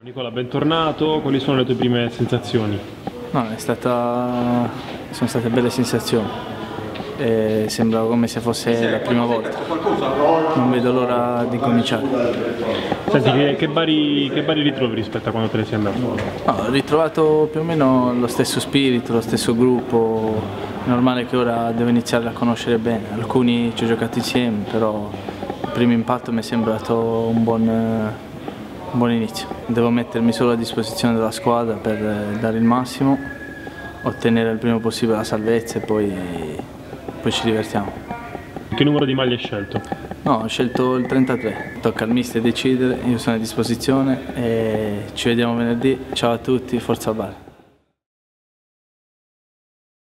Nicola, bentornato, quali sono le tue prime sensazioni? No, stata... sono state belle sensazioni, e sembra come se fosse la prima volta, non vedo l'ora di cominciare. Senti, che, che, bari, che bari ritrovi rispetto a quando te ne sei andato? No, ho ritrovato più o meno lo stesso spirito, lo stesso gruppo, è normale che ora devo iniziare a conoscere bene, alcuni ci ho giocato insieme, però il primo impatto mi è sembrato un buon buon inizio. Devo mettermi solo a disposizione della squadra per eh, dare il massimo, ottenere il prima possibile la salvezza e poi, poi ci divertiamo. Che numero di maglie hai scelto? No, ho scelto il 33, tocca al mister decidere, io sono a disposizione e ci vediamo venerdì. Ciao a tutti, forza Bar.